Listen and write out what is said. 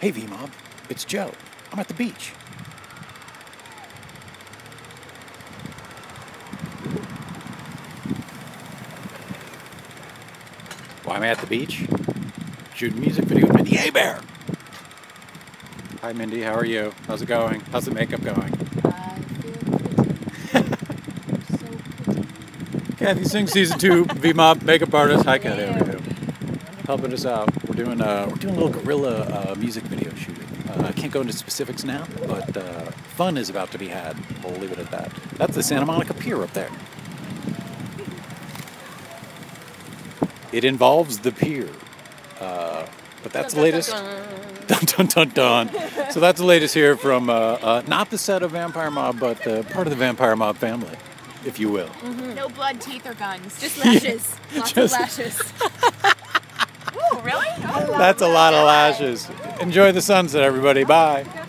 Hey, V Mob, it's Joe. I'm at the beach. Why am I at the beach? Shooting music video with Mindi Abair. Hi, Mindi. How are you? How's it going? How's the makeup going? I feel pretty. so pretty. Cathi Singh Season Two, V Mob makeup artist. Hi, Cathi. How are Hello. you? Helping us out. We're doing uh, we're doing a little guerrilla uh, music video shooting. Uh, I can't go into specifics now, but uh, fun is about to be had. We'll leave it at that. That's the Santa Monica Pier up there. It involves the pier, uh, but that's the latest. Dun dun dun dun. so that's the latest here from uh, uh, not the set of Vampire Mob, but uh, part of the Vampire Mob family, if you will. No blood, teeth, or guns. Just lashes. Lots Just- of lashes. That's a lot of lashes. Enjoy the sunset, everybody. Bye.